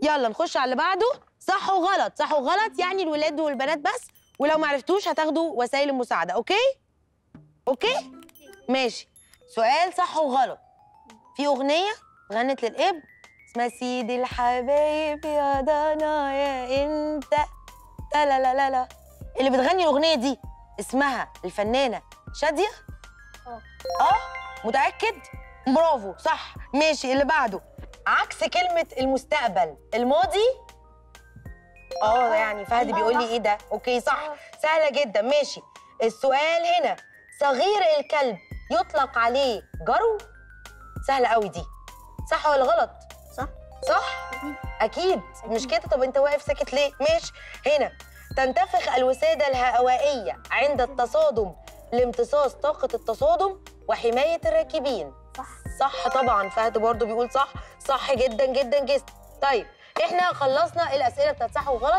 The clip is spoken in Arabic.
يلا نخش على اللي بعده. صح وغلط. صح وغلط يعني الولاد والبنات بس. ولو ما عرفتوش هتاخدوا وسائل المساعدة. OK؟ OK؟ ماشي. سؤال صح وغلط. في أغنية غنت للابن اسمها سيد الحبايب يا ضنا يا إنت. لا لا لا لا لا. اللي بتغني الأغنية دي اسمها الفنانة شادية؟ آه. آه. متأكد؟ برافو. صح. ماشي. اللي بعده. عكس كلمة المستقبل. الماضي؟ آه يعني فهد بيقول لي إيه ده؟ OK صح. سهلة جدا. ماشي. السؤال هنا. صغير الكلب يطلق عليه جرو سهلة قوي دي. صح ولا غلط؟ صح. صح؟ أكيد. مش كده؟ طب أنت واقف ساكت ليه؟ ماشي. هنا. تنتفخ الوسادة الهوائية عند التصادم لامتصاص طاقة التصادم وحماية الراكبين. صح طبعا فهد برضو بيقول صح صح جدا جدا جدا. طيب إحنا خلصنا الأسئلة بتاعت صح وغلط.